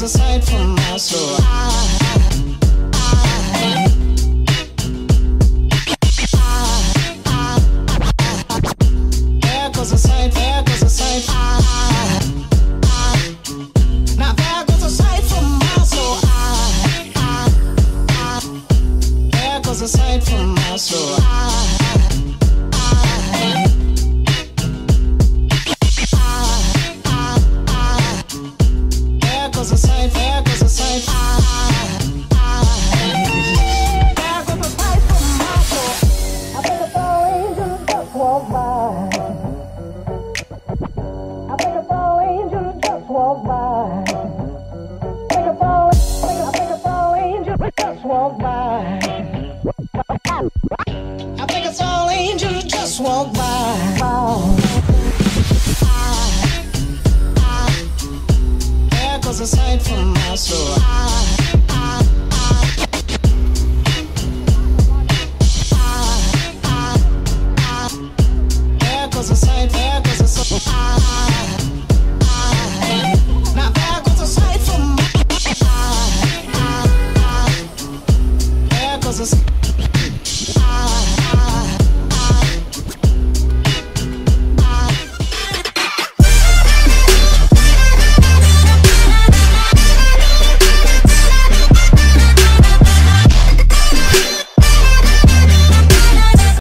goes a sight for my soul. Goes a sight, there goes a sight. Goes sight for my soul. There goes for my soul. Walked by. I think a I think a tall angel just walked by. I think it's all angels just walk by. There goes a sight for my soul. Ah,